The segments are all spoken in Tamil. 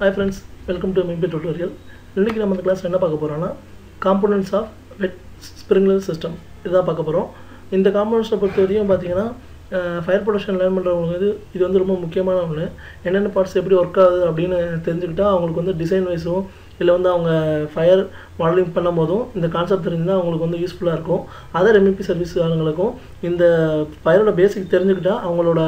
ஹாய் ஃப்ரெண்ட்ஸ் வெல்கம் டு மிம்பி டுட்டோரியல் இன்றைக்கி நம்ம இந்த கிளாஸ் என்ன பார்க்க போகிறோம்னா components of wet sprinkler system இதுதான் பார்க்க போகிறோம் இந்த காம்போனன்ட்ஸை பொறுத்த வரையும் பார்த்தீங்கன்னா ஃபயர் ப்ரொடக்ஷன் லேர்ன் பண்ணுறவங்களுக்கு இது இது வந்து ரொம்ப முக்கியமான ஒன்று என்னென்ன பார்ட்ஸ் எப்படி ஒர்க் ஆகுது அப்படின்னு தெரிஞ்சுக்கிட்டால் அவங்களுக்கு வந்து டிசைன் வைஸும் இல்லை வந்து அவங்க ஃபயர் மாடலிங் பண்ணும் போதும் இந்த கான்செப்ட் தெரிஞ்சுதான் அவங்களுக்கு வந்து யூஸ்ஃபுல்லாக இருக்கும். அதர் எம்இபி சர்வீஸ் ஆளுங்களுக்கும் இந்த ஃபயரோட பேசிக் தெரிஞ்சுக்கிட்டால் அவங்களோட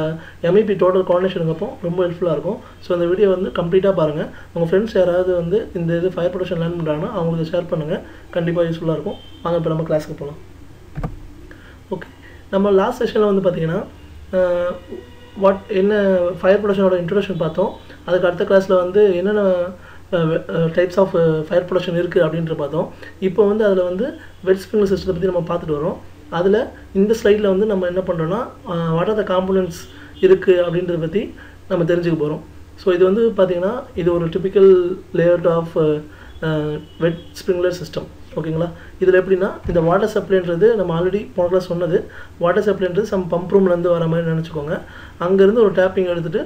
எம்இபி டோட்டல் கோஆர்டினேஷனுக்கு அப்போ ரொம்ப ஹெல்ப்ஃபுல்லாக இருக்கும். ஸோ இந்த வீடியோ வந்து கம்ப்ளீட்டாக பாருங்கள் உங்கள் ஃப்ரெண்ட்ஸ் யாராவது வந்து இந்த இது ஃபயர் ப்ரொடக்ஷன் லேர்ன் பண்ணுறாங்கன்னா அவங்களுக்கு ஷேர் பண்ணுங்கள் கண்டிப்பாக யூஸ்ஃபுல்லாக இருக்கும். வாங்க இப்போ நம்ம கிளாஸுக்கு போகலாம் ஓகே நம்ம லாஸ்ட் செஷனில் வந்து பார்த்தீங்கன்னா வாட் என்ன ஃபயர் ப்ரொடக்ஷனோட இன்ட்ரடக்ஷன் பார்த்தோம். அதுக்கு அடுத்த கிளாஸில் வந்து என்னென்ன டைப்ஸ் ஆஃப் ஃபயர் ப்ரொடக்ஷன் இருக்குது அப்படின்ற பார்த்தோம். இப்போ வந்து அதில் வந்து வெட் ஸ்ப்ரிங்லர் சிஸ்டத்தை பற்றி நம்ம பார்த்துட்டு வரோம். அதில் இந்த ஸ்லைடில் வந்து நம்ம என்ன பண்ணுறோன்னா வாட் ஆர் த காம்போனன்ட்ஸ் இருக்குது அப்படின்றத பற்றி நம்ம தெரிஞ்சுக்க போகிறோம் ஸோ இது வந்து பார்த்திங்கன்னா இது ஒரு typical layout of wet sprinkler system ஓகேங்களா? இதில் எப்படின்னா இந்த வாட்டர் சப்ளைன்றது நம்ம ஆல்ரெடி போன சொன்னது. வாட்டர் சப்ளைன்றது சம் பம்ப் ரூம்லேருந்து வர மாதிரி நினச்சிக்கோங்க. அங்கேருந்து ஒரு டேப்பிங் எடுத்துகிட்டு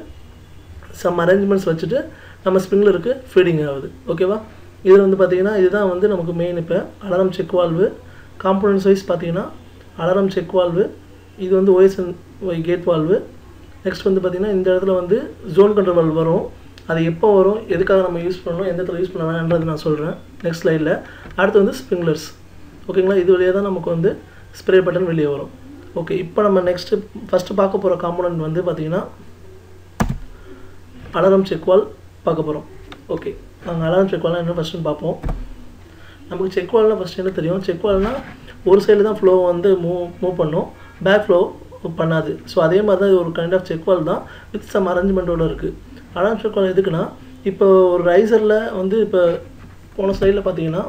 சம் அரேஞ்ச்மெண்ட்ஸ் வச்சுட்டு நம்ம ஸ்ப்ரிங்லருக்கு ஃபீடிங் ஆகுது. ஓகேவா? இதில் வந்து பார்த்திங்கன்னா இதுதான் வந்து நமக்கு மெயின் இப்போ alarm check valve components wise பார்த்தீங்கன்னா அலாரம் செக் வால்வு இது வந்து OS and Y gate valve next வந்து பார்த்திங்கன்னா இந்த இடத்துல வந்து ஜோன் கண்ட்ரோல் வால்வ் வரும். அது எப்போ வரும் எதுக்காக நம்ம யூஸ் பண்ணணும் எந்த இடத்துல யூஸ் பண்ண வேணான்றது நான் சொல்கிறேன் நெக்ஸ்ட் ஸ்லைடில் அடுத்து வந்து ஸ்ப்ரிங்லர்ஸ் ஓகேங்களா இது வழியாக தான் நமக்கு வந்து ஸ்ப்ரே பட்டன் வெளியே வரும். ஓகே இப்போ நம்ம நெக்ஸ்ட்டு ஃபஸ்ட்டு பார்க்க போகிற காம்போனன்ட் வந்து பார்த்திங்கன்னா அலாரம் செக்வால் பார்க்க போகிறோம் ஓகே நாங்கள் அலாரம் செக்வால்லாம் என்ன ஃபஸ்ட்டுன்னு பார்ப்போம். நமக்கு செக்வால்னால் ஃபஸ்ட்டு என்ன தெரியும்? செக்வால்னால் ஒரு சைடில் தான் ஃப்ளோ வந்து மூவ் மூவ் பண்ணும். பேக் ஃப்ளோ பண்ணாது. ஸோ அதே மாதிரி தான் இது ஒரு கைண்ட் ஆஃப் செக்வால் தான் வித் சம் அரேஞ்ச்மெண்ட்டோடு இருக்குது அலாரம் செக்வால் எதுக்குன்னா இப்போ ஒரு ரைசரில் வந்து இப்போ போன சைடில் பார்த்தீங்கன்னா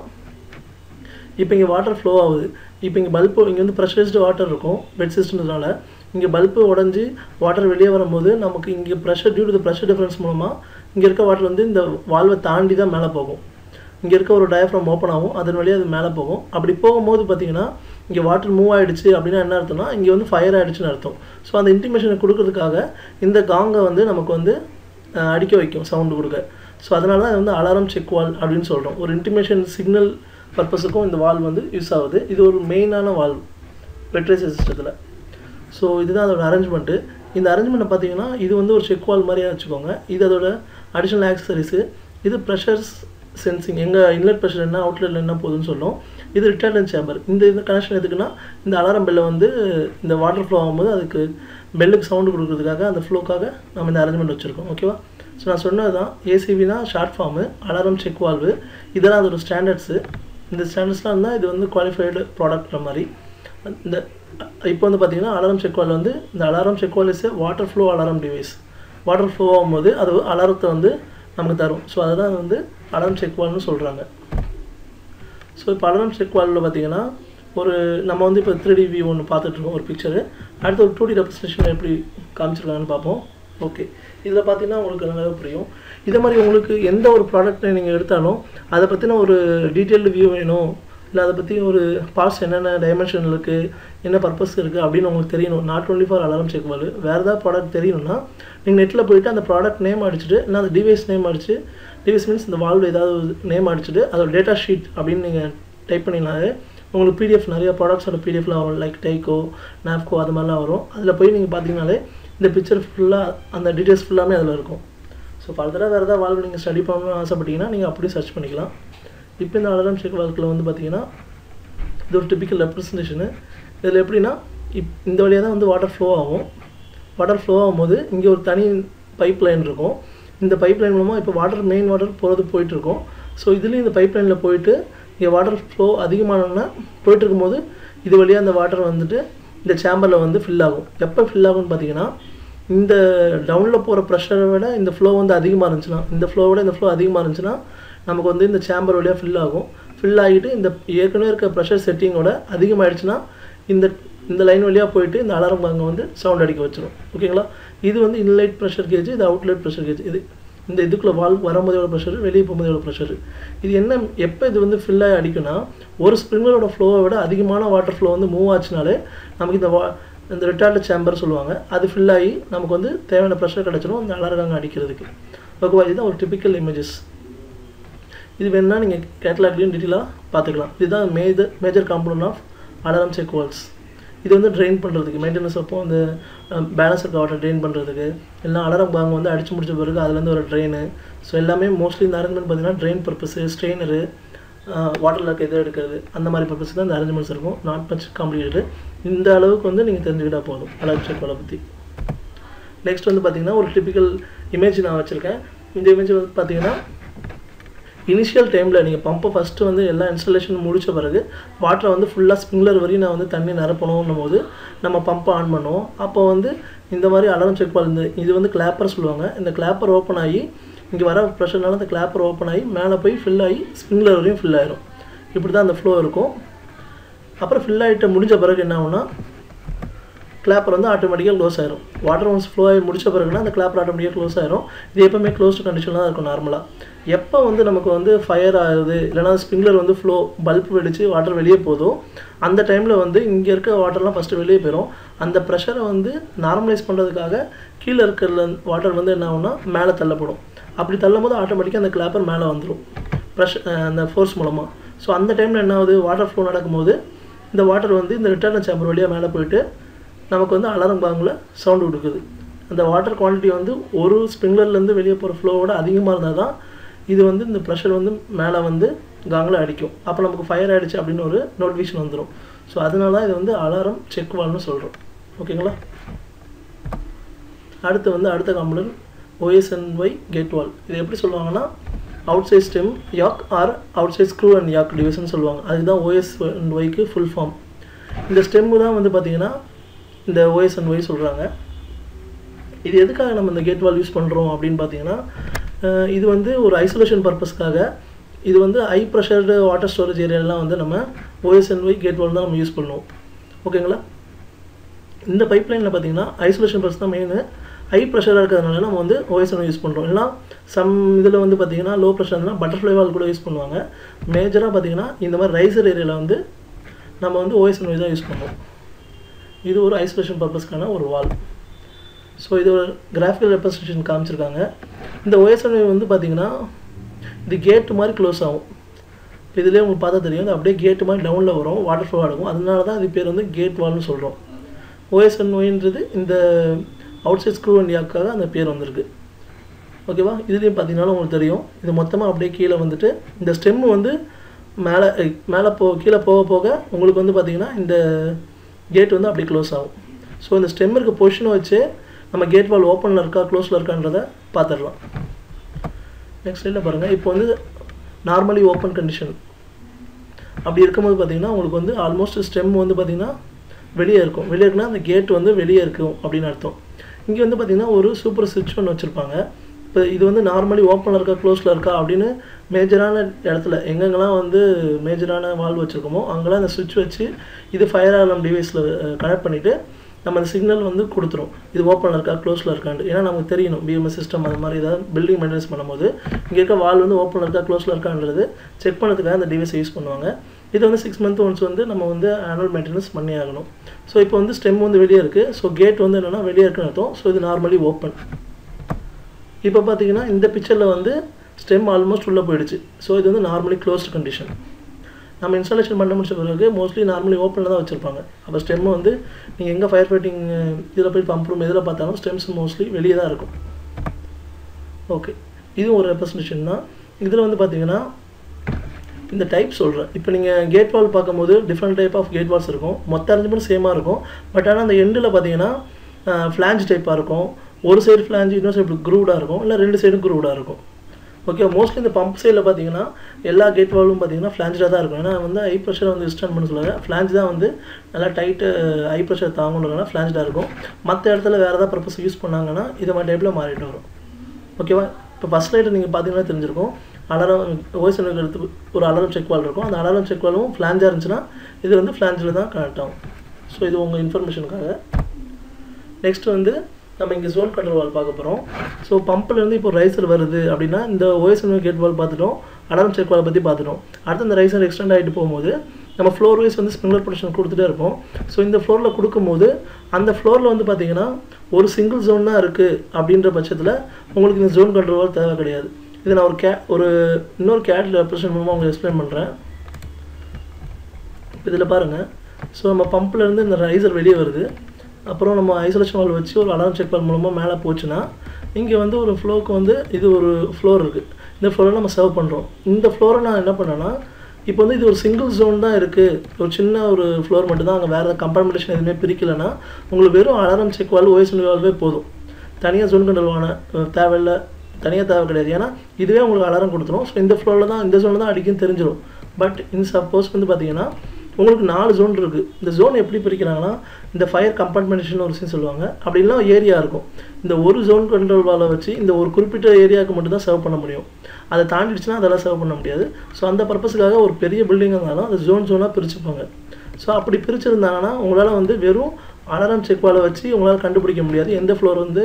இப்போ இங்கே வாட்டர் ஃப்ளோ ஆகுது. இப்போ இங்கே பல்பு இங்கே வந்து ப்ரெஷரைஸ்டு வாட்டர் இருக்கும் பெட் சிஸ்டம்னால இங்கே பல்பு உடஞ்சி வாட்டர் வெளியே வரும்போது நமக்கு இங்கே pressure due to pressure difference மூலமாக இங்கே இருக்க வாட்டர் வந்து இந்த வால்வை தாண்டி தான் மேலே போகும். இங்கே இருக்க ஒரு டயஃப்ரம் ஓப்பன் ஆகும் அதன் வழியாக அது மேலே போகும். அப்படி போகும்போது பார்த்தீங்கன்னா இங்கே வாட்டர் மூவ் ஆகிடுச்சு அப்படின்னா என்ன அர்த்தம்னா இங்கே வந்து ஃபயர் ஆகிடுச்சுன்னு அர்த்தம். ஸோ அந்த இன்டிமேஷனை கொடுக்கறதுக்காக இந்த காங்கை வந்து நமக்கு வந்து அடிக்க வைக்கும் சவுண்டு கொடுக்க. ஸோ அதனால தான் வந்து அலாரம் செக் வால் அப்படின்னு சொல்கிறோம் ஒரு இன்டிமேஷன் சிக்னல் பர்பஸுக்கும் இந்த வால்வ் வந்து யூஸ் ஆகுது. இது ஒரு மெயினான வால்வ் வெட்ரேசர் சிஸ்டத்தில். ஸோ இதுதான் அதோட அரேஞ்ச்மெண்ட்டு இந்த அரேஞ்ச்மெண்ட்டை பார்த்தீங்கன்னா இது வந்து ஒரு செக் வால் மாதிரியாக வச்சுக்கோங்க. இது அதோட அடிஷ்னல் ஆக்சரிஸு இது ப்ரெஷர்ஸ் சென்சிங் எங்கள் இன்லெட் ப்ரெஷர் என்ன அவுட்லெட்டில் என்ன போகுதுன்னு சொல்லும். இது ரிட்டர்ன் சேம்பர் இந்த இந்த கனெக்ஷன் எதுக்குன்னா இந்த அலாரம் பெல்லை வந்து இந்த வாட்டர் ஃப்ளோ ஆகும்போது அதுக்கு பெல்லுக்கு சவுண்டு கொடுக்குறதுக்காக அந்த ஃப்ளோக்காக நம்ம இந்த அரேஞ்ச்மெண்ட் வச்சுருக்கோம். ஓகேவா ஸோ நான் சொன்னது தான் ஏசிபி தான் short form alarm check valve இதெல்லாம் அதோட ஸ்டாண்டர்ட்ஸு இந்த ஸ்டாண்டர்ட்ஸ்லாம் இருந்தால் இது வந்து குவாலிஃபைடு ப்ராடக்ட்ற மாதிரி. இந்த இப்போ வந்து பார்த்தீங்கன்னா அலாரம் செக் வால் வந்து இந்த alarm check valve is water flow alarm device water flow ஆகும்போது அது அலாரத்தை வந்து நமக்கு தரும். ஸோ அதுதான் வந்து அலாரம் செக் வால்னு சொல்கிறாங்க ஸோ இப்போ அலாரம் செக் பார்த்தீங்கன்னா ஒரு நம்ம வந்து இப்போ த்ரீ டி வியூ ஒன்று பார்த்துட்ருக்கோம் ஒரு பிக்சரு அடுத்து ஒரு டூ டி ரெப்ரஸன்டேஷன் எப்படி காமிச்சிருக்காங்கன்னு பார்ப்போம். ஓகே இதில் பார்த்தீங்கன்னா உங்களுக்கு நல்லாவே புரியும். இதே மாதிரி உங்களுக்கு எந்த ஒரு ப்ராடக்ட்டை நீங்கள் எடுத்தாலும் அதை பற்றின ஒரு டீட்டெயில்டு வியூ வேணும். இல்லை அதை பற்றி ஒரு பார்ட்ஸ் என்னென்ன டைமென்ஷன் இருக்குது என்ன பர்பஸ் இருக்குது அப்படின்னு உங்களுக்கு தெரியணும். Not only for alarm check valve வேறு ஏதாவது ப்ராடக்ட் தெரியணும்னா நீங்கள் நெட்டில் போயிட்டு அந்த ப்ராடக்ட் நேம் அடிச்சுட்டு இல்லை அந்த டிவைஸ் நேம் அடிச்சு டிவைஸ் மீன்ஸ் இந்த வால்வ் ஏதாவது நேம் அடிச்சுட்டு அதோட டேட்டா ஷீட் அப்படின்னு நீங்கள் டைப் பண்ணினாலே உங்களுக்கு பிடிஎஃப் நிறைய ப்ராடக்ட்ஸோட பிடிஎஃப்லாம் வரும். லைக் டைக்கோ நாப்கோ அது மாதிரிலாம் வரும். அதில் போய் நீங்கள் பார்த்தீங்கனாலே இந்த பிக்சர் ஃபுல்லாக அந்த டீட்டெயில்ஸ் ஃபுல்லாமே அதில் இருக்கும். ஸோ ஃபர்தராக வேறு ஏதாவது வால்வ் நீங்கள் ஸ்டடி பண்ணணும்னு ஆசைப்பட்டீங்கன்னா நீங்கள் அப்படியே சர்ச் பண்ணிக்கலாம். இப்போ இந்த அலாரம் ஷேக் வாழ்க்கையில் வந்து பார்த்தீங்கன்னா இது ஒரு டிப்பிக்கல் ரெப்ரஸன்டேஷனு இதில் எப்படின்னா இப் இந்த வழியாக தான் வந்து வாட்டர் ஃப்ளோ ஆகும். வாட்டர் ஃப்ளோ ஆகும்போது இங்கே ஒரு தனி பைப் லைன் இருக்கும். இந்த பைப் லைன் மூலமாக இப்போ வாட்டர் மெயின் வாட்டர் போகிறது போயிட்டுருக்கும். ஸோ இதுலேயும் இந்த பைப் லைனில் போயிட்டு இங்கே வாட்டர் ஃப்ளோ அதிகமானோன்னா போயிட்டுருக்கும்போது இது வழியாக அந்த வாட்டர் வந்துட்டு இந்த சேம்பரில் வந்து ஃபில் ஆகும். எப்போ ஃபில் ஆகும்னு பார்த்தீங்கன்னா இந்த டவுனில் போகிற ப்ரெஷரை விட இந்த ஃப்ளோ வந்து அதிகமாக இருந்துச்சுன்னா இந்த ஃப்ளோவோட இந்த ஃப்ளோ அதிகமாக இருந்துச்சுன்னா நமக்கு வந்து இந்த சேம்பர் வழியாக ஃபில் ஆகும். ஃபில் ஆகிட்டு இந்த ஏற்கனவே இருக்க ப்ரெஷர் செட்டிங்கோட அதிகமாகிடுச்சுன்னா இந்த இந்த லைன் வழியாக போயிட்டு இந்த அலாரம் அங்கே வந்து சவுண்ட் அடிக்க வச்சிடும் ஓகேங்களா இது வந்து இன்லைட் ப்ரெஷர் கேஜ் இது அவுட்லைட் ப்ரெஷர் கேஜ் இது இந்த இதுக்குள்ளே வால் வரும்போது எவ்வளோ ப்ரெஷர் வெளியே போகும்போது எவ்வளோ ப்ரெஷர் இது என்ன எப்போ இது வந்து ஃபில்லாகி அடிக்குன்னா ஒரு ஸ்ப்ரிங்கரோட ஃப்ளோவை விட அதிகமான வாட்டர் ஃப்ளோ வந்து மூவ் ஆச்சுனாலே நமக்கு இந்த வா இந்த ரிட்டார்ட் சேம்பர் சொல்லுவாங்க அது ஃபில் ஆகி நமக்கு வந்து தேவையான ப்ரெஷர் கிடச்சிடும் அந்த அலர்காங்க அடிக்கிறதுக்கு. ஓகேவா இதுதான் ஒரு டிபிக்கல் இமேஜஸ் இது வேணுன்னா நீங்கள் கேட்டலாக்லேயும் டீட்டெயிலாக பார்த்துக்கலாம். இதுதான் major major component of alarm check valves இது வந்து ட்ரெயின் பண்ணுறதுக்கு மெயின்டெனன்ஸ் அப்போ அந்த பேலன்ஸ் இருக்க வாட்டர் ட்ரெயின் பண்ணுறதுக்கு எல்லாம் அலாரம் பாங்க வந்து அடிச்சு முடிச்ச பிறகு அதுலேருந்து ஒரு ட்ரெயின் ஸோ எல்லாமே மோஸ்ட்லி இந்த அரேஞ்ச்மெண்ட் பார்த்தீங்கன்னா ட்ரெயின் பர்பஸு ஸ்ட்ரெயினரு வாட்டரில் இருக்க இதை எடுக்கிறது அந்த மாதிரி பர்பஸ் தான் இந்த அரேஞ்ச்மெண்ட்ஸ் இருக்கும். நாட் மச் காம்ப்ளிகேட்டடு இந்த அளவுக்கு வந்து நீங்கள் தெரிஞ்சுக்கிட்டா போதும் அலாரம் செக் வாலை பற்றி நெக்ஸ்ட் வந்து பார்த்தீங்கன்னா ஒரு டிபிக்கல் இமேஜ் நான் வச்சுருக்கேன். இந்த இமேஜ் வந்து பார்த்தீங்கன்னா இனிஷியல் டைமில் நீங்கள் பம்பை ஃபஸ்ட்டு வந்து எல்லா இன்ஸ்டலேஷனும் முடித்த பிறகு வாட்டரை வந்து ஃபுல்லாக ஸ்ப்ரிங்லர் வரையும் நான் வந்து தண்ணி நிரப்பணும் போது நம்ம பம்பை ஆன் பண்ணுவோம். அப்போ வந்து இந்த மாதிரி அலாரம் செக் பால் இந்த இது வந்து கிளாப்பர் சொல்லுவாங்க. இந்த கிளாப்பர் ஓப்பன் ஆகி இங்கே வர ப்ரெஷர்னால அந்த கிளாப்பர் ஓப்பன் ஆகி மேலே போய் ஃபில் ஆகி ஸ்ப்ரிங்லர் வரையும் ஃபில் ஆயிரும். இப்படி தான் அந்த ஃப்ளோ இருக்கும். அப்புறம் ஃபில் ஆகிட்ட முடிஞ்ச பிறகு என்ன ஆகுனா கிளாப்பர் வந்து ஆட்டோமேட்டிக்காக க்ளோஸ் ஆயிரும். வாட்டர் ஒன்ஸ் ஃப்ளோ ஆகி முடிச்ச பிறகுனா அந்த கிளாப்பர் ஆட்டோமேட்டிக்காக க்ளோஸ் ஆயிரும். இது எப்பவுமே க்ளோஸ்டு கண்டிஷனில் தான் இருக்கும் நார்மலாக எப்போ வந்து நமக்கு வந்து ஃபயர் ஆகுது இல்லைனா ஸ்ப்ரிங்லர் வந்து ஃப்ளோ பல்ப் வெடித்து வாட்டர் வெளியே போதும் அந்த டைமில் வந்து இங்கே இருக்க வாட்டர்லாம் ஃபஸ்ட்டு வெளியே போயிடும் அந்த ப்ரெஷரை வந்து நார்மலைஸ் பண்ணுறதுக்காக கீழே இருக்கிற வாட்டர் வந்து என்ன ஆகும்னா மேலே தள்ளப்படும். அப்படி தள்ளும் போது ஆட்டோமேட்டிக்காக அந்த கிளாப்பர் மேலே வந்துடும் ப்ரெஷ் அந்த ஃபோர்ஸ் மூலமாக ஸோ அந்த டைமில் என்ன ஆகுது? வாட்டர் ஃப்ளோ நடக்கும்போது இந்த வாட்டர் வந்து இந்த ரிட்டர்ன் சேம்பர் வழியாக மேலே போயிட்டு நமக்கு வந்து அலாரம் பாங்கில் சவுண்டு கொடுக்குது. அந்த வாட்டர் குவான்டிட்டி வந்து ஒரு ஸ்ப்ரிங்லர்லேருந்து வெளியே போகிற ஃப்ளோவோட அதிகமாக இருந்தால் தான் இது வந்து இந்த ப்ரெஷர் வந்து மேலே வந்து காங்கில் அடிக்கும். அப்போ நமக்கு ஃபயர் ஆகிடுச்சு அப்படின்னு ஒரு நோட்டிஃபிகேஷன் வந்துடும் ஸோ அதனால தான் இது வந்து அலாரம் செக் வால்னு சொல்கிறோம் ஓகேங்களா அடுத்து வந்து அடுத்த காம்பனன்ட் ஓஎஸ்என்ஒய் கேட் வால் இது எப்படி சொல்லுவாங்கன்னா outside stem yoke or outside screw and yoke division சொல்லுவாங்க. அதுதான் ஓஎஸ் அண்ட் ஒய்க்கு ஃபுல் ஃபார்ம் இந்த ஸ்டெம்மு தான் வந்து பார்த்திங்கன்னா இந்த ஓஎஸ் அண்ட் ஒய் சொல்கிறாங்க இது எதுக்காக நம்ம இந்த கேட் வால் யூஸ் பண்ணுறோம் அப்படின்னு பார்த்தீங்கன்னா இது வந்து ஒரு ஐசோலேஷன் பர்பஸ்க்காக இது வந்து ஹை ப்ரெஷர்டு வாட்டர் ஸ்டோரேஜ் ஏரியாலாம் வந்து நம்ம ஓஎஸ்என்ஒய் கேட் வால் தான் நம்ம யூஸ் பண்ணுவோம். ஓகேங்களா இந்த பைப் லைனில் பார்த்தீங்கன்னா ஐசோலேஷன் பர்பஸ் தான் மெயின் ஹை ப்ரெஷராக இருக்கிறதுனால நம்ம வந்து ஓஎஸ்என் யூஸ் பண்ணுறோம் இல்லைனா சம் இதில் வந்து பார்த்தீங்கன்னா லோ ப்ரெஷர் இருந்தால் பட்டர்ஃப்ளை வால் கூட யூஸ் பண்ணுவாங்க. மேஜராக பார்த்தீங்கன்னா இந்த மாதிரி ரைசர் ஏரியாவில் வந்து நம்ம வந்து ஓஎஸ்என் தான் யூஸ் பண்ணுவோம். இது ஒரு ஐசோலேஷன் பர்பஸ்க்கான ஒரு வால். ஸோ இது ஒரு கிராஃபிக்கல் ரெப்ரஸன்டேஷன் காமிச்சிருக்காங்க. இந்த ஓஎஸ்என் வந்து பார்த்தீங்கன்னா இது கேட்டு மாதிரி க்ளோஸ் ஆகும். இப்போ இதுலேயே உங்களுக்கு பார்த்தா தெரியும். இது அப்படியே கேட்டு மாதிரி டவுனில் வரும் வாட்டர் ஃப்ளோ ஆகும் அதனால தான் இது பேர் வந்து கேட் வால்னு சொல்கிறோம் ஓஎஸ்என் நோயின்றது இந்த அவுட் சைட் ஸ்க்ரூ வண்டியாக்காக அந்த பேர் வந்திருக்கு. ஓகேவா இதுலேயும் பார்த்தீங்கன்னா உங்களுக்கு தெரியும். இது மொத்தமாக அப்படியே கீழே வந்துட்டு இந்த ஸ்டெம்மு வந்து மேலே மேலே போ கீழே போக போக உங்களுக்கு வந்து பார்த்தீங்கன்னா இந்த கேட் வந்து அப்படி க்ளோஸ் ஆகும். ஸோ இந்த ஸ்டெம் இருக்க பொசிஷனை வச்சு நம்ம கேட் வால் ஓப்பனில் இருக்கா க்ளோஸில் இருக்கான்றதை பார்த்துடலாம். நெக்ஸ்ட் சைடில் பாருங்கள் இப்போ வந்து நார்மலி ஓப்பன் கண்டிஷன் அப்படி இருக்கும்போது பார்த்தீங்கன்னா உங்களுக்கு வந்து ஆல்மோஸ்ட் ஸ்டெம் வந்து பார்த்திங்கன்னா வெளியே இருக்கும். வெளியே இருக்குன்னா அந்த கேட் வந்து வெளியே இருக்கும் அப்படின்னு அர்த்தம். இங்கே வந்து பார்த்தீங்கன்னா ஒரு சூப்பர் சுவிட்ச் ஒன்று வச்சுருப்பாங்க. இப்போ இது வந்து நார்மலி ஓப்பனில் இருக்கா க்ளோஸில் இருக்கா அப்படின்னு மேஜரான இடத்துல எங்கெங்கெல்லாம் வந்து மேஜரான வால்வ் வச்சுருக்கோமோ அங்கெல்லாம் அந்த சுவிட்ச் வச்சு இது ஃபயர் அலார்ம் டிவைஸில் கனெக்ட் பண்ணிவிட்டு நம்ம அந்த சிக்னல் வந்து கொடுத்துரும். இது ஓப்பனில் இருக்கா க்ளோஸில் இருக்கான்னு ஏன்னா நமக்கு தெரியணும் பிஎம்எஸ் சிஸ்டம் அது மாதிரி ஏதாவது பில்டிங் மெயின்டெனன்ஸ் பண்ணும்போது இங்கே இருக்க வால் வந்து ஓப்பனில் இருக்கா க்ளோஸில் இருக்கான்றது செக் பண்ணுறதுக்காக அந்த டிவைஸை யூஸ் பண்ணுவாங்க. இது வந்து சிக்ஸ் மந்த் ஒன்ஸ் வந்து நம்ம வந்து ஆனுவல் மெயின்டெனன்ஸ் பண்ணி ஆகணும். ஸோ இப்போ வந்து ஸ்டெம் வந்து வெளியே இருக்குது ஸோ கேட் வந்து என்னென்னா வெளியே இருக்குன்னு அர்த்தம். ஸோ இது நார்மலி ஓப்பன் இப்போ பார்த்தீங்கன்னா இந்த பிக்சரில் வந்து ஸ்டெம் ஆல்மோஸ்ட் உள்ளே போயிடுச்சு. ஸோ இது வந்து நார்மலி க்ளோஸ்ட் கண்டிஷன் நம்ம இன்ஸ்டாலேஷன் பண்ண முடிச்ச பிறகு மோஸ்ட்லி நார்மலி ஓப்பனில் தான் வச்சுருப்பாங்க. அப்போ ஸ்டெம்மு வந்து நீங்கள் எங்கே ஃபயர் ஃபைட்டிங் இதில் போய் பம்ப் ரூம் எதில் பார்த்தாலும் ஸ்டெம்ஸ் மோஸ்ட்லி வெளியே தான் இருக்கும். ஓகே இதுவும் ஒரு ரெப்ரஸன்டேஷன் தான். இதில் வந்து பார்த்தீங்கன்னா இந்த டைப் சொல்கிறேன் இப்போ நீங்கள் கேட் வால் பார்க்கும்போது different type of gate valves இருக்கும். மொத்த அரேஞ்ச்மெண்ட் சேமாக இருக்கும். பட் ஆனால் அந்த எண்டில் பார்த்தீங்கன்னா ஃப்ளாஞ்ச் டைப்பாக இருக்கும். ஒரு சைடு ஃப்ளாஞ்சு இன்னொரு சைடு குரூவ்டாக இருக்கும். இல்லை ரெண்டு சைடும் குரூவ்டாக இருக்கும். ஓகே மோஸ்ட்லி இந்த பம்ப் சைடில் பார்த்தீங்கன்னா எல்லா கேட் வால்வும் பார்த்தீங்கன்னா ஃப்ளாஞ்சாக தான் இருக்கும். ஏன்னா வந்து ஹை ப்ரெஷர் வந்து விஸ்டன் பண்ண சொல்லுவாங்க. ஃப்ளாஞ்ச் தான் வந்து நல்லா டைட்டு ஹை ப்ரெஷர் தாங்கணுன்னா ஃப்ளாஞ்சாக இருக்கும். மற்ற இடத்துல வேறு ஏதாவது பர்பஸ் யூஸ் பண்ணாங்கன்னா இது மாதிரி டைப்பில் மாறிட்டு வரும். ஓகேவா இப்போ ஃபஸ்ட் லைட்டு நீங்கள் பார்த்தீங்கன்னா தெரிஞ்சிருக்கும். அலாரம் வாய்ஸ் எடுத்து ஒரு அலாரம் செக் வால் இருக்கும். அந்த அலாரம் செக் வாலும் ஃப்ளாஞ்சாக இருந்துச்சுன்னா இது வந்து ஃப்ளாஞ்சில் தான் கனெக்ட் ஆகும். ஸோ இது உங்கள் இன்ஃபர்மேஷனுக்காக நெக்ஸ்ட் வந்து நம்ம இங்கே ஜோன் கண்ட்ரோல் வால் பார்க்க போகிறோம் ஸோ பம்ப்லேருந்து இப்போ ரைசர் வருது அப்படின்னா இந்த ஓஎஸ்என் கேட் வால் பார்த்துட்டோம். அலாரம் செக் வால் பற்றி பார்த்துட்டோம். அடுத்து இந்த ரைசர் எக்ஸ்டெண்ட் ஆகிட்டு போகும்போது நம்ம ஃப்ளோர் வைஸ் வந்து ஸ்ப்ரிங்க்லர் ப்ரொடக்ஷன் கொடுத்துட்டே இருப்போம். ஸோ இந்த ஃப்ளோரில் கொடுக்கும்போது அந்த ஃப்ளோரில் வந்து பார்த்தீங்கன்னா ஒரு சிங்கிள் ஜோன் தான் இருக்குது அப்படின்ற பட்சத்தில் உங்களுக்கு இந்த ஜோன் கண்ட்ரோல் தேவை கிடையாது. இதை நான் ஒரு கே ஒரு இன்னொரு கேட் ரெப்ரசன்ட் மூலமாக உங்களுக்கு எக்ஸ்பிளைன் பண்ணுறேன் இதில் பாருங்கள் ஸோ நம்ம பம்ப்லேருந்து இந்த ரைசர் வெளியே வருது. அப்புறம் நம்ம ஐசோலேஷன் வால் வச்சு ஒரு அலாரம் செக் பண்ண மூலமாக மேலே போச்சுன்னா இங்கே வந்து ஒரு ஃப்ளோக்கு வந்து இது ஒரு ஃப்ளோர் இருக்குது இந்த ஃப்ளோரை நம்ம சர்வ் பண்ணுறோம் இந்த ஃப்ளோரை நான் என்ன பண்ணேன்னா இப்போ வந்து இது ஒரு சிங்கிள் ஜோன் தான் இருக்குது ஒரு சின்ன ஒரு ஃப்ளோர் மட்டும்தான். அங்கே வேறு கம்பார்ட்மெண்டேஷன் எதுவுமே பிரிக்கலைன்னா உங்களுக்கு வெறும் alarm check valve O S N வால்வே போதும். தனியாக ஜோன் கண்ட்ரோல் வான தேவையில்லை. தனியாக தேவை கிடையாது. ஏன்னா இதுவே உங்களுக்கு அலாரம் கொடுத்துரும். ஸோ இந்த ஃப்ளோரில் தான் இந்த ஜோனில் தான் அடிக்கும் தெரிஞ்சிடும் பட் இன் சப்போஸ் வந்து பார்த்தீங்கன்னா உங்களுக்கு நாலு ஜோன் இருக்குது இந்த ஜோன் எப்படி பிரிக்கிறாங்கன்னா இந்த ஃபயர் கம்பார்ட்மெண்டேஷன் ஒரு விஷயம் சொல்லுவாங்க. அப்படின்னா ஏரியா இருக்கும். இந்த ஒரு ஜோன் கண்ட்ரோல் வாலை வச்சு இந்த ஒரு குறிப்பிட்ட ஏரியாவுக்கு மட்டும் தான் சர்வ் பண்ண முடியும். அதை தாண்டிடுச்சுன்னா அதெல்லாம் சர்வ் பண்ண முடியாது. ஸோ அந்த பர்பஸுக்காக ஒரு பெரிய பில்டிங் இருந்தாலும் அதை ஜோன் ஜோனாக பிரிச்சுப்பாங்க. ஸோ அப்படி பிரிச்சிருந்தாங்கன்னா உங்களால் வந்து வெறும் அலாரம் செக்வாலை வச்சு உங்களால் கண்டுபிடிக்க முடியாது. எந்த ஃப்ளோர் வந்து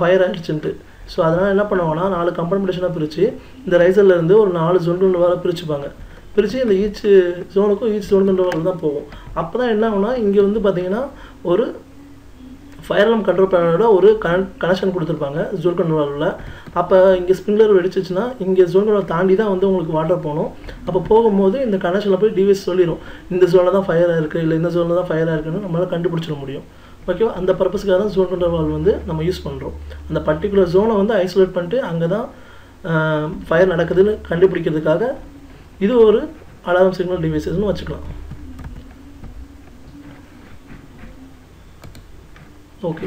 ஃபயர் ஆகிடுச்சுன்ட்டு ஸோ அதனால் என்ன பண்ணுவாங்கன்னா நாலு கம்பார்ட்மெண்டேஷனாக பிரித்து இந்த ரைசர்லேருந்து ஒரு நாலு ஜோன் வார பிரிச்சுப்பாங்க. பிரித்து இந்த ஈச் ஜோனுக்கும் ஈச் ஜோன் கண்ட்ரோல் தான் போகும். அப்போ தான் என்ன ஆகும்னா இங்கே வந்து பார்த்தீங்கன்னா ஒரு ஃபயர் அலாம் கண்ட்ரோல் பேனலோட ஒரு கனெக் கனெக்ஷன் கொடுத்துருப்பாங்க ஜோன் கண்ட்ரோலில் அப்போ இங்கே ஸ்ப்ரிங்லர் வெடிச்சிச்சுன்னா இங்கே ஜோன் கண்ட்ரோல் தாண்டி தான் வந்து உங்களுக்கு வாட்டர் போகணும். அப்போ போகும்போது இந்த கனெக்ஷனில் போய் டிவைஸ் சொல்லிடும் இந்த ஜோனில் தான் ஃபயராக இருக்குது இல்லை இந்த ஜோனில் தான் ஃபயராக இருக்குன்னு நம்மளால் கண்டுபிடிச்சிட முடியும். ஓகேவா அந்த பர்பஸ்க்காக தான் ஜோன் கண்ட்ரோல் வால் வந்து நம்ம யூஸ் பண்ணுறோம் அந்த பர்டிகுலர் ஜோனை வந்து ஐசோலேட் பண்ணிட்டு அங்கே தான் ஃபயர் நடக்குதுன்னு கண்டுபிடிக்கிறதுக்காக இது ஒரு அலாரம் சிக்னல் டிவைசஸ்னு வச்சுக்கலாம். ஓகே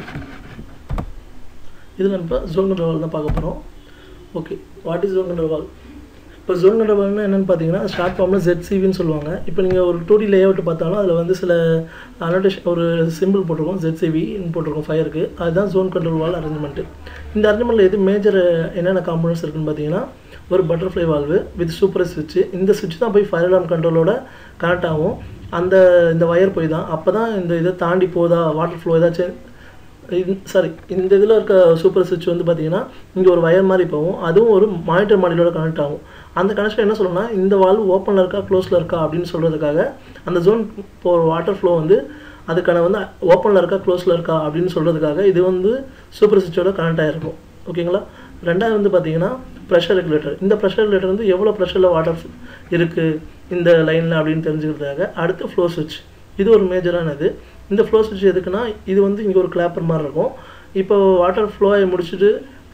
இதில் இப்போ ஜோன் கண்ட்ரோல் தான் பார்க்க போகிறோம் okay what is zone control இப்போ ஜோன் கண்ட்ரோல்னா என்னென்னு பார்த்தீங்கன்னா ஷார்ட் ஃபார்மில் ஜெட்சிவின்னு சொல்லுவாங்க. இப்போ நீங்கள் ஒரு டூ டி லேஅவுட் பார்த்தாலும் அதில் வந்து சில அனோடேஷன் ஒரு சிம்பிள் போட்டிருக்கோம் ஜெட்சிவின்னு போட்டிருக்கோம் ஃபயருக்கு அதுதான் ஜோன் கண்ட்ரோல் வால் அரேஞ்ச்மெண்ட்டு இந்த அரேஞ்ச்மெண்ட்டில் எது மேஜர் என்னென்ன காம்பனன்ட்ஸ் இருக்குன்னு பார்த்தீங்கன்னா ஒரு பட்டர்ஃப்ளை வால்வு வித் சூப்பர் சுவிட்ச் இந்த சுவிட்ச் தான் போய் ஃபயர் அலாம் கண்ட்ரோலோட கனெக்ட் ஆகும். அந்த இந்த ஒயர் போய் தான். அப்போ தான் இந்த இதை தாண்டி போதா வாட்டர் ஃப்ளோ ஏதாச்சும் சாரி இந்த இதில் இருக்க சூப்பர் சுவிட்ச் வந்து பார்த்தீங்கன்னா இங்கே ஒரு வயர் மாதிரி போகும். அதுவும் ஒரு மானிட்டர் மாடியோட கனெக்ட் ஆகும். அந்த கனெக்ஷன் என்ன சொல்லணும்னா இந்த வால்வு ஓப்பனில் இருக்கா க்ளோஸில் இருக்கா அப்படின்னு சொல்கிறதுக்காக அந்த ஜோன் போகிற வாட்டர் ஃப்ளோ வந்து அதுக்கான வந்து ஓப்பனில் இருக்கா க்ளோஸில் இருக்கா அப்படின்னு சொல்கிறதுக்காக இது வந்து சூப்பர் சுவிட்சோட கனெக்ட் ஆகிருக்கும் ஓகேங்களா ரெண்டாவது வந்து பார்த்தீங்கன்னா ப்ரெஷர் ரெகுலேட்டர் இந்த ப்ரெஷர் ரெகுலேட்டர் வந்து எவ்வளோ ப்ரெஷரில் வாட்டர் இருக்குது இந்த லைனில் அப்படின்னு தெரிஞ்சுக்கிறதுக்காக அடுத்து ஃப்ளோ சுவிட்ச் இது ஒரு மேஜரானது இந்த ஃப்ளோ சுவிட்ச் எதுக்குன்னா இது வந்து இங்கே ஒரு கிளாப்பர் மாதிரி இருக்கும். இப்போ வாட்டர் ஃப்ளோ ஆகி முடிச்சுட்டு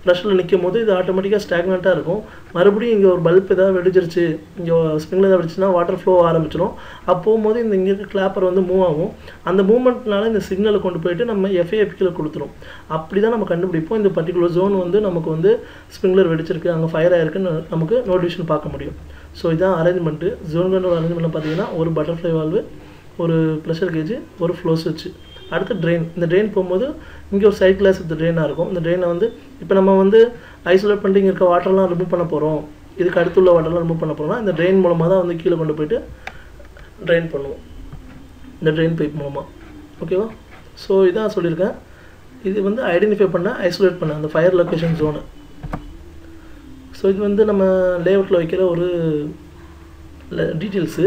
ப்ரெஷரில் நிற்கும் போது இது ஆட்டோமேட்டிக்காக ஸ்டாக்னண்ட்டாக இருக்கும். மறுபடியும் இங்கே ஒரு பல்ப் ஏதாவது வெடிச்சிருச்சு இங்கே ஸ்ப்ரிங்கில் ஏதாவது வெடிச்சுன்னா வாட்டர் ஃப்ளோ ஆரம்பிச்சிடும் அப்போ போகும்போது இந்த இங்கே இருக்க கிளாப்பர் வந்து மூவ் ஆகும். அந்த மூவ்மெண்ட்னால இந்த சிக்னலை கொண்டு போயிட்டு நம்ம எஃப்ஏஎஃப்கில் கொடுத்துரும். அப்படி தான் நம்ம கண்டுபிடிப்போம். இந்த பர்டிகுலர் ஜோன் வந்து நமக்கு வந்து ஸ்ப்ரிங்லர் வெடிச்சிருக்கு அங்கே ஃபயர் ஆயிருக்குன்னு நமக்கு நோட்டிஃபிகேஷன் பார்க்க முடியும். ஸோ இதான் அரேஞ்ச்மெண்ட்டு ஜோன் கண்ட்ரோல் அரேஞ்ச்மெண்ட்டில் பார்த்தீங்கன்னா ஒரு பட்டர்ஃப்ளை வால்வு ஒரு ப்ரெஷர் கேஜ் ஒரு ஃப்ளோ சுவிட்ச் அடுத்து ட்ரெயின் இந்த ட்ரெயின் போகும்போது இங்கே ஒரு சைட் கிளாஸ் இந்த ட்ரெயினாக இருக்கும். இந்த ட்ரெயினை வந்து இப்போ நம்ம வந்து ஐசோலேட் பண்ணிட்டு இங்கே இருக்க வாட்டர்லாம் ரிமூவ் பண்ண போகிறோம் இதுக்கு அடுத்து உள்ள வாட்டர்லாம் ரிமூவ் பண்ண போகிறோம்னா இந்த ட்ரெயின் மூலமாக தான் வந்து கீழே கொண்டு போயிட்டு ட்ரெயின் பண்ணுவோம். இந்த ட்ரெயின் பைப் மூலமாக ஓகேவா ஸோ இதான் சொல்லியிருக்கேன். இது வந்து ஐடென்டிஃபை பண்ண ஐசோலேட் பண்ண அந்த ஃபயர் லொக்கேஷன் ஜோனு ஸோ இது வந்து நம்ம லேஅவுட்டில் வைக்கிற ஒரு டீட்டெயில்ஸு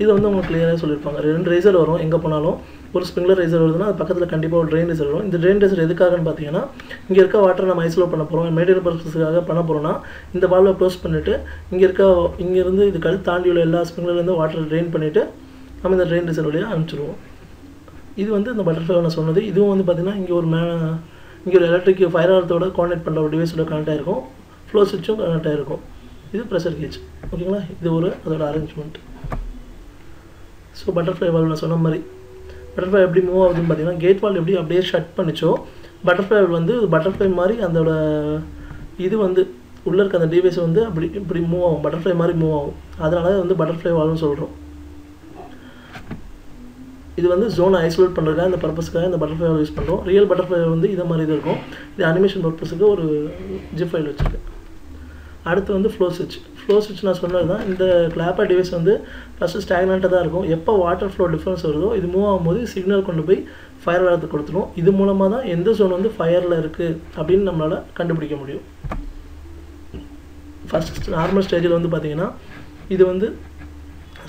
இது வந்து உங்களுக்கு கிளியராக சொல்லியிருப்பாங்க. ரெண்டு ரைசர் வரும் எங்கே போனாலும். ஒரு ஸ்ப்ரிங்லர் ரைசர் வருதுன்னா அது பக்கத்தில் கண்டிப்பாக ஒரு ட்ரெயின் ரைசர் வரும். இந்த ட்ரெயின் ரைசர் எதுக்காகன்னு பார்த்தீங்கன்னா இங்கே இருக்க வாட்டர் நம்ம ஐசோலேட் பண்ண போகிறோம் மெட்டீரியல் பர்பஸ்க்காக பண்ண போகிறோம்னா இந்த வால்வை க்ளோஸ் பண்ணிவிட்டு இங்கே இருக்க இங்கேருந்து இது கழுத்து தாண்டி உள்ள எல்லா ஸ்ப்ரிங்லர்லேருந்து வாட்டர் ட்ரெயின் பண்ணிவிட்டு நம்ம இந்த ட்ரெயின் ரேசர் வழியாக அனுப்பிச்சிடுவோம். இது வந்து இந்த பட்டர்ஃப்ளை நான் சொன்னது. இதுவும் வந்து பார்த்திங்கன்னா இங்கே ஒரு மே இங்கே ஒரு எலக்ட்ரிக் ஃபயர் ஆரத்தோட கான்டெக்ட் பண்ணுற ஒரு டிவைஸோட கனெக்ட் ஆகிருக்கும் ஃப்ளோ சுவிட்சும் கனெக்ட் ஆகிருக்கும் இது ப்ரெஷர் கேஜ் ஓகேங்களா இது ஒரு அதோட அரேஞ்ச்மெண்ட் ஸோ பட்டர்ஃப்ளை வால்வ் நான் சொன்ன மாதிரி பட்டர்ஃப்ளை எப்படி மூவ் ஆகுதுன்னு பார்த்தீங்கன்னா கேட் வால் எப்படி அப்படியே ஷட் பண்ணிச்சோ பட்டர்ஃப்ளை வந்து பட்டர்ஃப்ளை மாதிரி அதோட இது வந்து உள்ளே இருக்க அந்த டிவைஸ் வந்து அப்படி இப்படி மூவ் ஆகும். பட்டர்ஃப்ளை மாதிரி மூவ் ஆகும். அதனால வந்து பட்டர்ஃப்ளை வால்னு சொல்கிறோம் இது வந்து ஜோனை ஐசோலேட் பண்ணுறதுக்காக இந்த பர்பஸ்க்காக இந்த பட்டர்ஃப்ளை யூஸ் பண்ணுறோம் ரியல் பட்டர்ஃப்ளை வந்து இதை மாதிரி இது இருக்கும். இது அனிமேஷன் பர்பஸுக்கு ஒரு ஜிப் ஃபைல் வச்சுருக்கேன் அடுத்து வந்து ஃப்ளோ சுவிட்ச் ஃப்ளோ சுவிட்ச் நான் சொன்னது தான் இந்த கிளாப்பர் டிவைஸ் வந்து ஃபஸ்ட்டு ஸ்டாக்னண்ட்டாக தான் இருக்கும். எப்போ வாட்டர் ஃப்ளோ டிஃப்ரென்ஸ் வருதோ இது மூவ் ஆகும்போது சிக்னல் கொண்டு போய் ஃபயர் வளர்த்து கொடுத்துரும். இது மூலமாக தான் எந்த ஜோன் வந்து ஃபயரில் இருக்குது அப்படின்னு நம்மளால் கண்டுபிடிக்க முடியும். ஃபஸ்ட் நார்மல் ஸ்டேஜில் வந்து பார்த்திங்கன்னா இது வந்து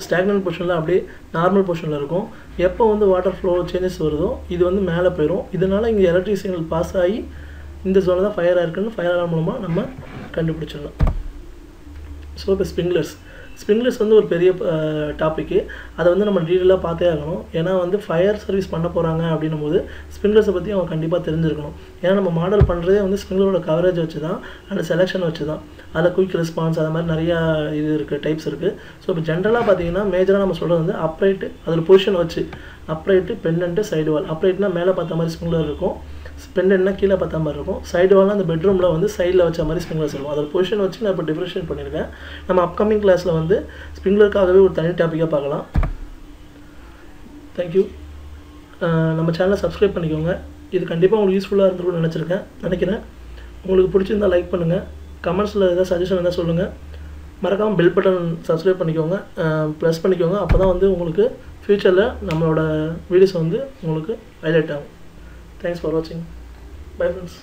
ஸ்டாக்னன்ட் பொசிஷனில் அப்படியே நார்மல் பொசிஷனில் இருக்கும். எப்போ வந்து வாட்டர் ஃப்ளோ சேஞ்சஸ் வருதோ இது வந்து மேலே போயிடும் இதனால் இங்கே எலக்ட்ரிக் சிக்னல் பாஸ் ஆகி இந்த ஜோனில் தான் ஃபயராக இருக்குன்னு ஃபயர் அலார்ம் மூலமாக நம்ம கண்டுபிடிச்சிடலாம். ஸோ இப்போ ஸ்ப்ரிங்லர்ஸ் ஸ்ப்ரிங்லர்ஸ் வந்து ஒரு பெரிய டாப்பிக்கு அதை வந்து நம்ம டீட்டெயிலாக பார்த்தே ஆகணும். ஏன்னா வந்து ஃபயர் சர்வீஸ் பண்ண போகிறாங்க அப்படின்னும் போது ஸ்ப்ரிங்லர்ஸை பற்றி அவங்க கண்டிப்பாக தெரிஞ்சிருக்கணும். ஏன்னா நம்ம மாடல் பண்ணுறதே வந்து ஸ்ப்ரிங்லரோட கவரேஜ் வச்சு தான் அண்ட் செலெக்ஷன் வச்சு தான் அதில் குயிக் ரெஸ்பான்ஸ் அது மாதிரி நிறையா இது இருக்குது டைப்ஸ் இருக்குது ஸோ இப்போ ஜென்ரலாக பார்த்தீங்கன்னா மேஜராக நம்ம சொல்கிறது வந்து அப்ரைட்டு அதில் பொசிஷன் வச்சு அப்ரைட்டு பெண்டன்ட்டு சைடு வால் அப்ரைட்னா மேலே பார்த்த மாதிரி ஸ்ப்ரிங்லர் இருக்கும். பெண்டன்ட்னா கீழே பார்த்த மாதிரி இருக்கும். சைடு வாலாம் அந்த பெட்ரூமில் வந்து சைடில் வச்ச மாதிரி ஸ்ப்ரிங்லர்ஸ் இருக்கும். அதோட பொசிஷன் வச்சு நான் இப்போ டிஃப்ரென்ஷியேட் பண்ணியிருக்கேன். நம்ம அப்கமிங் கிளாஸில் வந்து ஸ்ப்ரிங்லருக்காகவே ஒரு தனி டாப்பிக்காக பார்க்கலாம். தேங்க்யூ நம்ம சேனலை சப்ஸ்கிரைப் பண்ணிக்கோங்க. இது கண்டிப்பாக உங்களுக்கு யூஸ்ஃபுல்லாக இருந்திருக்கும்னு நினச்சிருக்கேன். நினைக்கிறேன். உங்களுக்கு பிடிச்சிருந்தா லைக் பண்ணுங்கள் கமெண்ட்ஸில் எதாவது சஜஷன் எதாவது சொல்லுங்கள் மறக்காமல் பெல் பட்டன் சப்ஸ்கிரைப் பண்ணிக்கோங்க. ப்ளஸ் பண்ணிக்கோங்க. அப்போ தான் வந்து உங்களுக்கு ஃப்யூச்சரில் நம்மளோட வீடியோஸ் வந்து உங்களுக்கு ஹைலைட் ஆகும். தேங்க்ஸ் ஃபார் வாட்சிங் பை ஃப்ரெண்ட்ஸ்